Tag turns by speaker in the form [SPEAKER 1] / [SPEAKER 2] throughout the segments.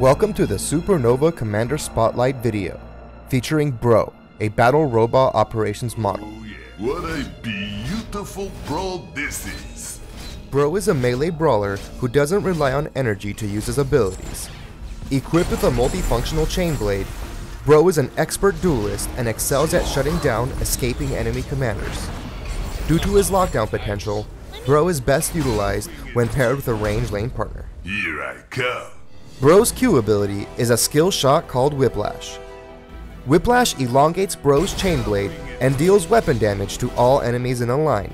[SPEAKER 1] Welcome to the Supernova Commander Spotlight video, featuring Bro, a battle robot operations model.
[SPEAKER 2] Oh yeah. What a beautiful brawl this is.
[SPEAKER 1] Bro is a melee brawler who doesn't rely on energy to use his abilities. Equipped with a multifunctional chain blade, Bro is an expert duelist and excels at shutting down escaping enemy commanders. Due to his lockdown potential, Bro is best utilized when paired with a range lane partner.
[SPEAKER 2] Here I come.
[SPEAKER 1] Bro's Q ability is a skill shot called Whiplash. Whiplash elongates Bro's chain blade and deals weapon damage to all enemies in a line.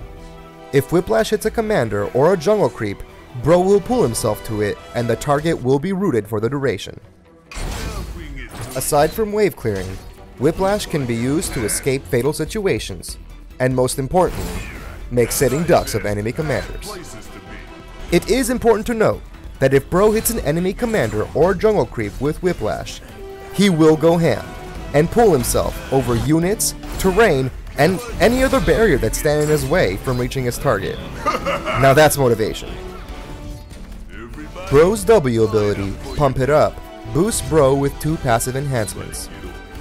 [SPEAKER 1] If Whiplash hits a commander or a jungle creep, Bro will pull himself to it and the target will be rooted for the duration. Aside from wave clearing, Whiplash can be used to escape fatal situations, and most importantly, make sitting ducks of enemy commanders. It is important to note that if Bro hits an enemy commander or jungle creep with Whiplash, he will go ham and pull himself over units, terrain, and any other barrier that's standing in his way from reaching his target. now that's motivation. Bro's W ability, Pump It Up, boosts Bro with two passive enhancements.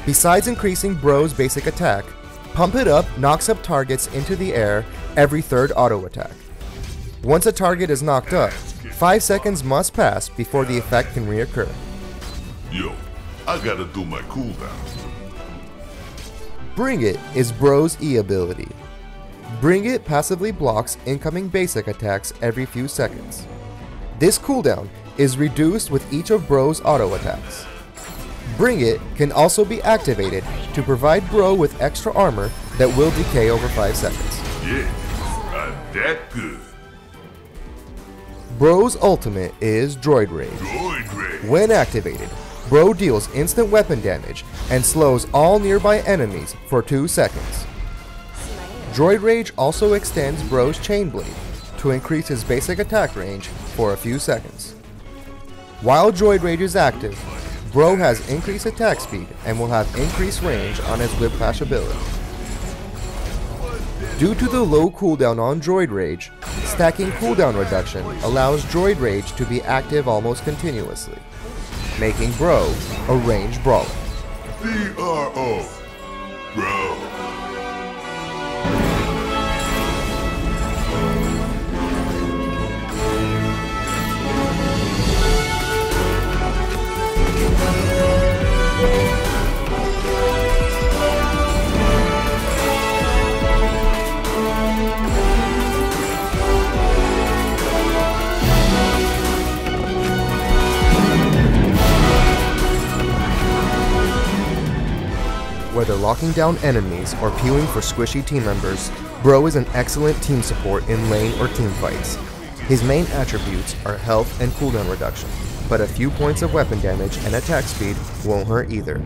[SPEAKER 1] Besides increasing Bro's basic attack, Pump It Up knocks up targets into the air every third auto attack. Once a target is knocked up, 5 seconds must pass before the effect can reoccur.
[SPEAKER 2] Yo, I gotta do my cooldown.
[SPEAKER 1] Bring It is Bro's E ability. Bring It passively blocks incoming basic attacks every few seconds. This cooldown is reduced with each of Bro's auto attacks. Bring It can also be activated to provide Bro with extra armor that will decay over 5 seconds.
[SPEAKER 2] Yeah, I'm that good.
[SPEAKER 1] Bro's ultimate is Droid Rage.
[SPEAKER 2] Droid Ray.
[SPEAKER 1] When activated, Bro deals instant weapon damage and slows all nearby enemies for 2 seconds. Droid Rage also extends Bro's Chain Blade to increase his basic attack range for a few seconds. While Droid Rage is active, Bro has increased attack speed and will have increased range on his Whiplash ability. Due to the low cooldown on Droid Rage, stacking cooldown reduction allows Droid Rage to be active almost continuously, making Bro a ranged brawler.
[SPEAKER 2] B-R-O. Bro.
[SPEAKER 1] Whether locking down enemies or queuing for squishy team members, Bro is an excellent team support in lane or team fights. His main attributes are health and cooldown reduction, but a few points of weapon damage and attack speed won't hurt either.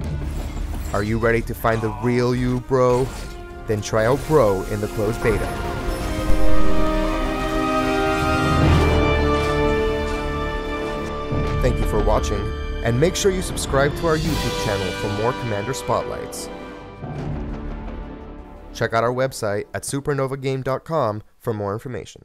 [SPEAKER 1] Are you ready to find the real you, Bro? Then try out Bro in the closed beta. Thank you for watching, and make sure you subscribe to our YouTube channel for more Commander Spotlights. Check out our website at supernovagame.com for more information.